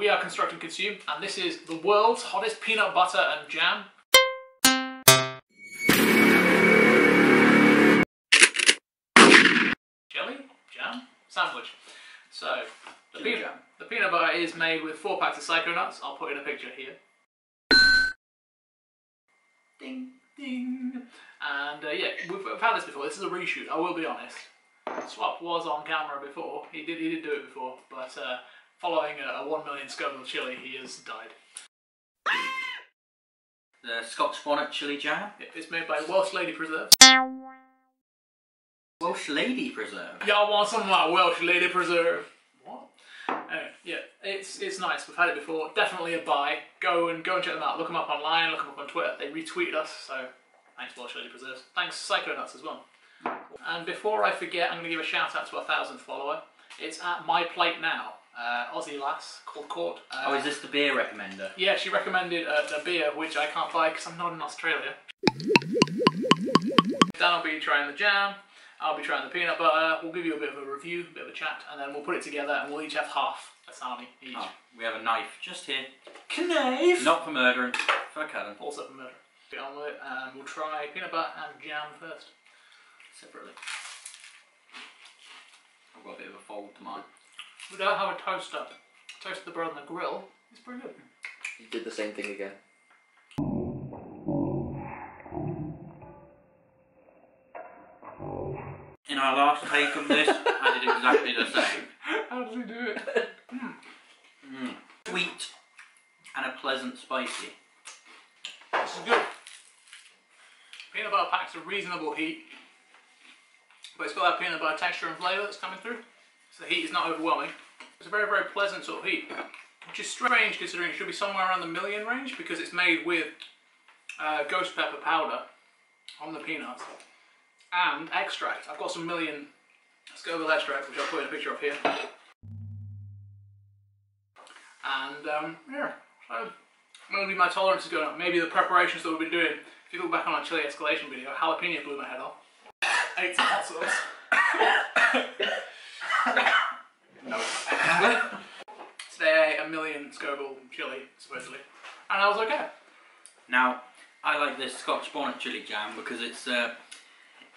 We are Construct and Consume, and this is the world's hottest peanut butter and jam. Jelly? Jam? Sandwich. So, the, Jelly peanut, jam. the peanut butter is made with four packs of Psycho Nuts. I'll put in a picture here. Ding, ding. And uh, yeah, we've, we've had this before. This is a reshoot, I will be honest. Swap was on camera before. He did he did do it before, but uh, following a, a 1 million Scoville chili, he has died. The Scotch bonnet chili jam. It's made by Welsh Lady Preserves. Welsh lady preserve. Y'all want some of my Welsh Lady Preserve? What? Anyway, yeah, it's it's nice. We've had it before. Definitely a buy. Go and go and check them out. Look them up online. Look them up on Twitter. They retweeted us, so thanks Welsh Lady Preserves. Thanks Psycho Nuts as well. And before I forget, I'm going to give a shout out to our thousandth follower. It's at My Plate Now. Uh, Aussie lass called Court. Uh, Oh, is this the beer recommender? Yeah, she recommended uh, a beer which I can't buy because I'm not in Australia. Dan will be trying the jam. I'll be trying the peanut butter. We'll give you a bit of a review, a bit of a chat, and then we'll put it together and we'll each have half a sarnie each. Oh, we have a knife just here. Knife! Not for murdering, for cutting. Also for murder. Get on with it, and we'll try peanut butter and jam first. Separately. I've got a bit of a fold to mine. We don't have a toaster. Toasted the bread on the grill. It's pretty good. You did the same thing again. In our last take of this, I did exactly the same. How does he do it? Mm. Sweet and a pleasant spicy. This is good. Peanut butter packs a reasonable heat, but it's got that peanut butter texture and flavour that's coming through. So the heat is not overwhelming. It's a very, very pleasant sort of heat, which is strange considering it should be somewhere around the million range because it's made with uh, ghost pepper powder on the peanuts and extract. I've got some million Scoville extract, which I'll put in a picture of here. And um, yeah, so maybe my tolerance is going up. Maybe the preparations that we've been doing. If you look back on our chili escalation video, jalapeno blew my head off. Ate hot sauce. no. Today I ate a million Scoville chili, supposedly. And I was okay. Oh. Now, I like this Scotch bonnet chili jam because it's a,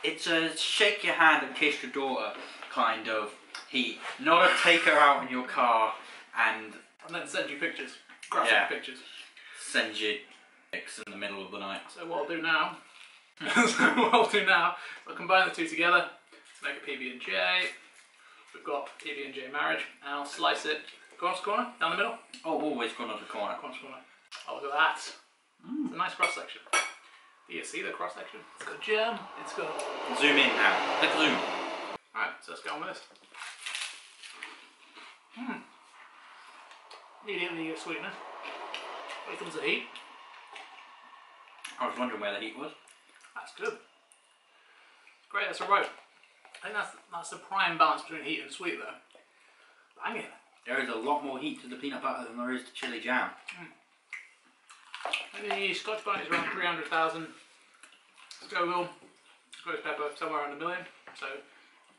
it's a shake your hand and kiss your daughter kind of heat. Not a take her out in your car and And then send you pictures. Graphic Yeah. pictures. send you pics in the middle of the night. So what I'll do now, so what I'll do now, I'll combine the two together to make a PB&J. We've got PB&J marriage, and I'll slice it corner to corner, down the middle, Oh, always corner to corner. corner to corner. Oh, look at that. It's a nice cross section. Do you see the cross section? It's got jam, it's got... Zoom in now. Click zoom. Alright, so let's go on with this. Hmm. Immediately you get sweetness. Here comes the heat. I was wondering where the heat was. That's good. Great, that's alright. I think that's that's the prime balance between heat and sweet though. Banging. There is a lot more heat to the peanut butter than there is to chili jam. And the Scotch bonnet is around 300,000. Scoville, ghost pepper, somewhere around a million. So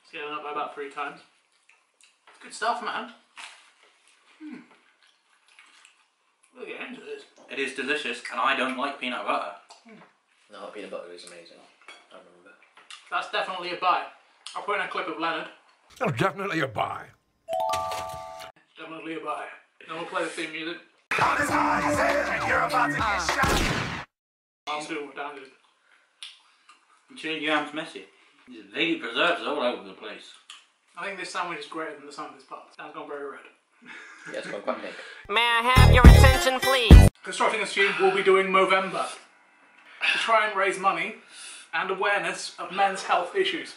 scaling up by about three times. Good stuff, man. Hmm. We'll get into this. It is delicious, and I don't like peanut butter. No, peanut butter is amazing. I remember. That's definitely a buy. I'll put in a clip of Leonard. Oh, definitely a buy. Definitely a buy. Then we'll play the theme music. Not as high as hell, you're about to get shot. I'm doing what Dan did. Chili jam's messy. These Lady preserves all over the place. I think this sandwich is greater than the sum of its parts. Dan's gone very red. Yeah, it's gone quite big. May I have your attention, please? Constructing a Student will be doing Movember to try and raise money and awareness of men's health issues.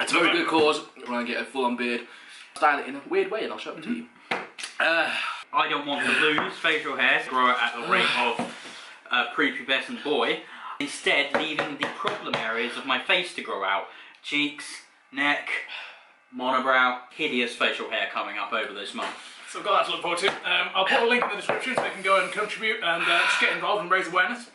It's a very good cause. Try and get a full on beard. Style it in a weird way and I'll show it to mm-hmm. you. Uh, I don't want to lose facial hair, to grow at the rate of a prepubescent boy. Instead, leaving the problem areas of my face to grow out. Cheeks, neck, monobrow, hideous facial hair coming up over this month. So I've got that to look forward to. Um, I'll put a link in the description so they can go and contribute and uh, just get involved and raise awareness.